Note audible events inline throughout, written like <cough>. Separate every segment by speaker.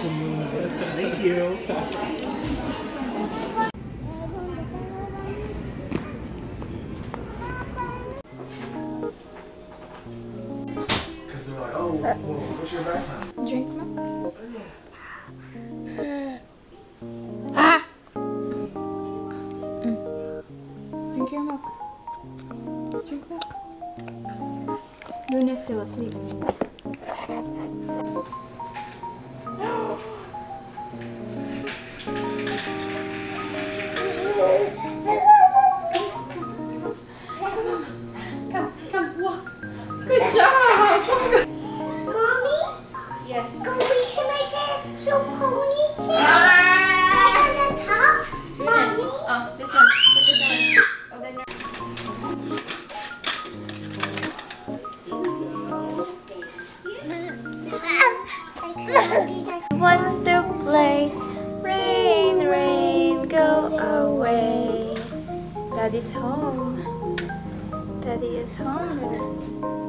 Speaker 1: Awesome. Thank you. Because they're like, oh, whoa, what's your background?
Speaker 2: Drink! Mm. Drink your milk. Drink milk. Luna's still asleep. Play. Rain, rain, go away. Daddy's home. Daddy is home.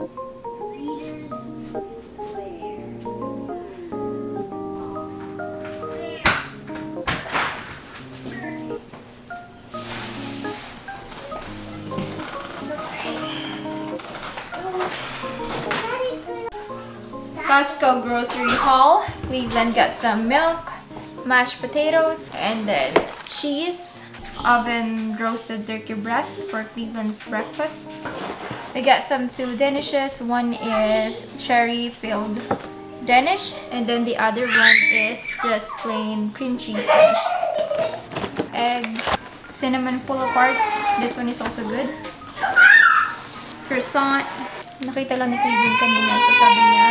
Speaker 2: Costco grocery haul. Cleveland got some milk, mashed potatoes, and then cheese. Oven roasted turkey breast for Cleveland's breakfast. We got some two Danishes. One is cherry filled Danish, and then the other one is just plain cream cheese Danish. Eggs, cinnamon pull parts. This one is also good. Croissant. Nakita lang ni Cleveland kanina, so sabi niya,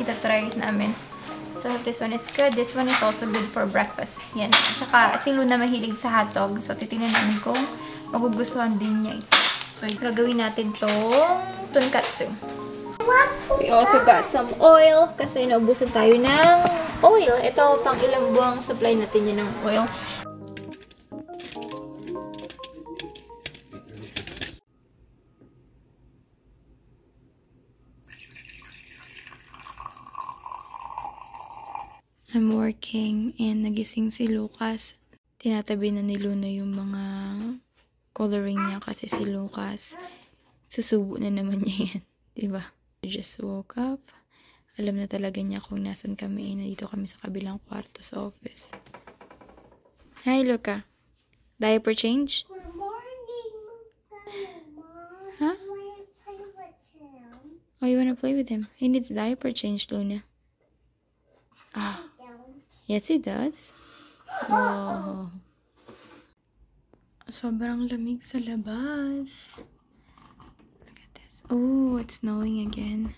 Speaker 2: itatry namin. So, this one is good. This one is also good for breakfast. Yan. Tsaka, si Luna mahilig sa hotdog. So, titingnan namin kung magugustuhan din niya ito. So, gagawin natin tong tonkatsu. We also got some oil kasi naubusan tayo ng oil. Ito, pang ilang buwang supply natin yan ng oil. Working and nagising si Lucas. Tinatabi na ni Luna yung mga coloring niya kasi si Lucas susubo na naman <laughs> niya yan. Diba? I just woke up. Alam na talaga niya kung nasan kami. Nandito kami sa kabilang kwarto sa office. Hi, Luca. Diaper change?
Speaker 3: Good morning, Mom.
Speaker 2: Huh?
Speaker 3: Wanna play with him?
Speaker 2: Oh, you wanna play with him? He needs diaper change, Luna. Yes he does. Oh. Sobrang lamig sa labas. Look at this. Oh, it's snowing again.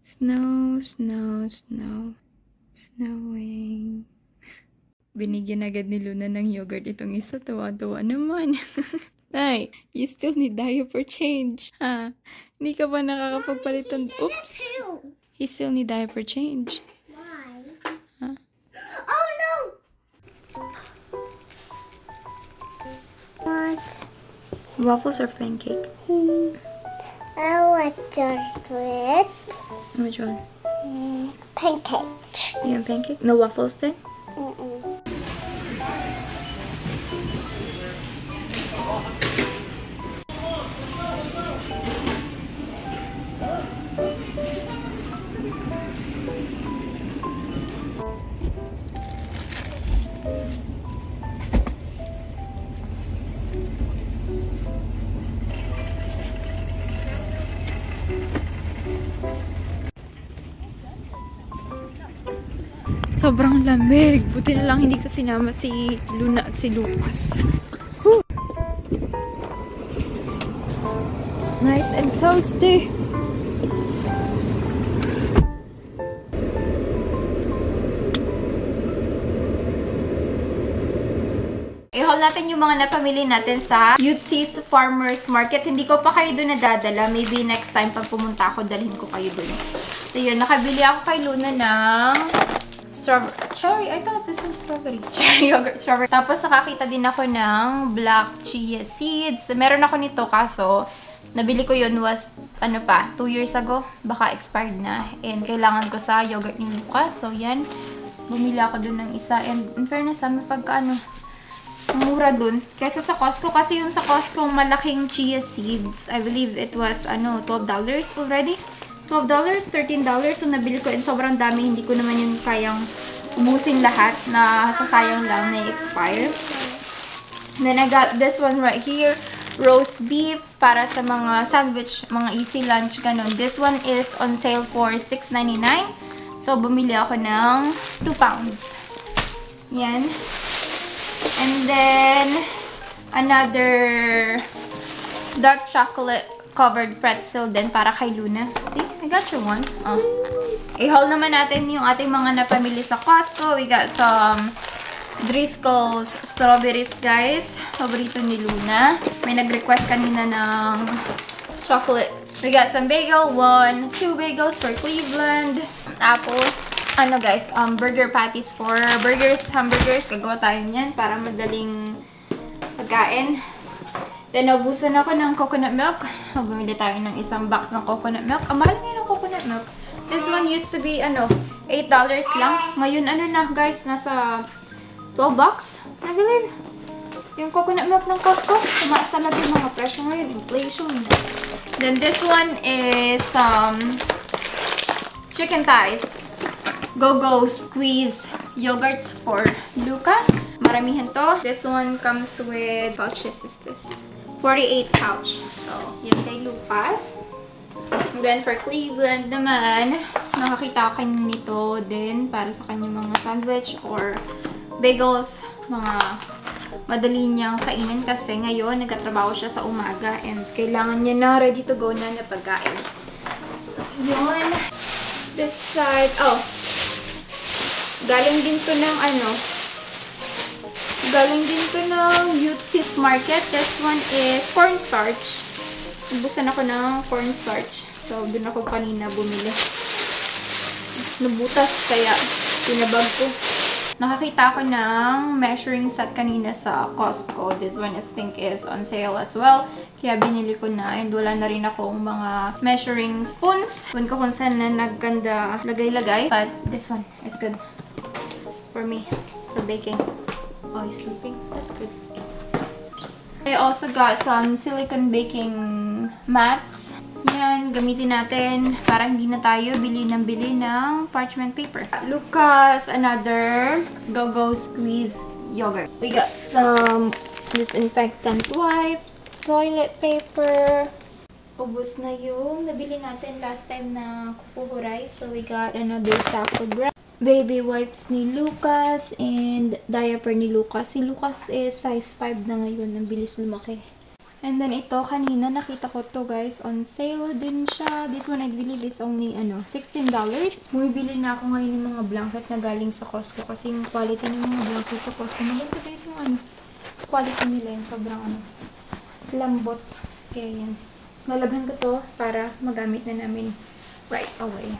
Speaker 2: Snow, snow, snow. Snowing. Binigyan agad ni Luna ng yogurt itong isa. Tuwa-tuwa naman. <laughs> Nay, you still need diaper change. Ha? Hindi ka ba nakakapagpalit ng... Oops! You still need diaper change. Waffles or pancake?
Speaker 3: Hmm. I want chocolate.
Speaker 2: Which one?
Speaker 3: Mm, pancake.
Speaker 2: You want pancake? No waffles then? Sobrang lamig. Buti na lang hindi ko sinama si Luna at si Lucas. Whew. It's nice and toasty. I-haul natin yung mga napamili natin sa Utsis Farmers Market. Hindi ko pa kayo doon nadadala. Maybe next time pag pumunta ako, dalhin ko kayo doon. So yun, nakabili ako kay Luna ng strawberry. Cherry, I thought this was strawberry. <laughs> Cherry yogurt, strawberry. Tapos nakakita din ako ng black chia seeds. Meron ako nito kaso Nabili ko yun was, ano pa, 2 years ago. Baka expired na. And kailangan ko sa yogurt ni Lucas. So, yan. Bumili ako dun ng isa. And in fairness, sa pagka ano, mura dun. Kesa sa Costco. Kasi yung sa Costco, malaking chia seeds. I believe it was, ano, $12 already. $12, $13. So, nabili ko. And sobrang dami. Hindi ko naman yun kayang ubusin lahat na sasayang lang na expire. Then, I got this one right here. Roast beef para sa mga sandwich, mga easy lunch, ganun. This one is on sale for $6.99. So, bumili ako ng 2 pounds. Yan. And then, another dark chocolate covered pretzel din para kay Luna. See? I got you one. Oh. I-haul naman natin yung ating mga napamili sa Costco. We got some Driscoll's strawberries, guys. Paborito ni Luna. May nag-request kanina ng chocolate. We got some bagel. One, two bagels for Cleveland. Apple. Ano guys, um, burger patties for burgers, hamburgers. Gagawa tayo niyan para madaling pagkain. Then, naubusan ako ng coconut milk. Bumili tayo ng isang box ng coconut milk. Ang mahal ngayon ng coconut milk. This one used to be, ano, $8 lang. Ngayon, ano na, guys, nasa 12 bucks, I believe. Yung coconut milk ng Costco, tumaas talaga yung mga presyo ngayon. Inflation. Then, this one is, um, chicken thighs. Go-Go Squeeze yogurts for Luca. Maramihan to. This one comes with pouches is this. 48 pouch. So, yan kay Lucas. And then for Cleveland naman, nakakita ko nito din para sa kanyang mga sandwich or bagels, mga madali niyang kainin kasi ngayon nagkatrabaho siya sa umaga and kailangan niya na ready to go na na pagkain. So, yun. This side, oh, galing din to ng ano, galing din to ng Utsis Market. This one is cornstarch. Ubusan ako ng cornstarch. So, dun ako kanina bumili. Nabutas, kaya tinabag ko. Nakakita ako ng measuring set kanina sa Costco. This one is think is on sale as well. Kaya binili ko na and wala na rin akong mga measuring spoons. Ewan ko kung saan na nagganda lagay-lagay. But this one is good for me for baking. Oh, he's sleeping. That's good. I also got some silicone baking mats. Yan, gamitin natin para hindi na tayo bili ng bili ng parchment paper. Lucas, another Go-Go Squeeze yogurt. We got some disinfectant wipe, toilet paper. Ubus na yung nabili natin last time na kukuhuray. So, we got another of bread. Baby wipes ni Lucas and diaper ni Lucas. Si Lucas is size 5 na ngayon. Ang bilis lumaki. And then ito, kanina nakita ko to guys. On sale din siya. This one I believe is only ano, $16. Bumibili na ako ngayon ng mga blanket na galing sa Costco. Kasi yung quality ng mga blanket sa Costco. Maganda guys yung ano, quality nila yung sobrang ano, lambot. Kaya yan. Lalabhan ko to para magamit na namin right away.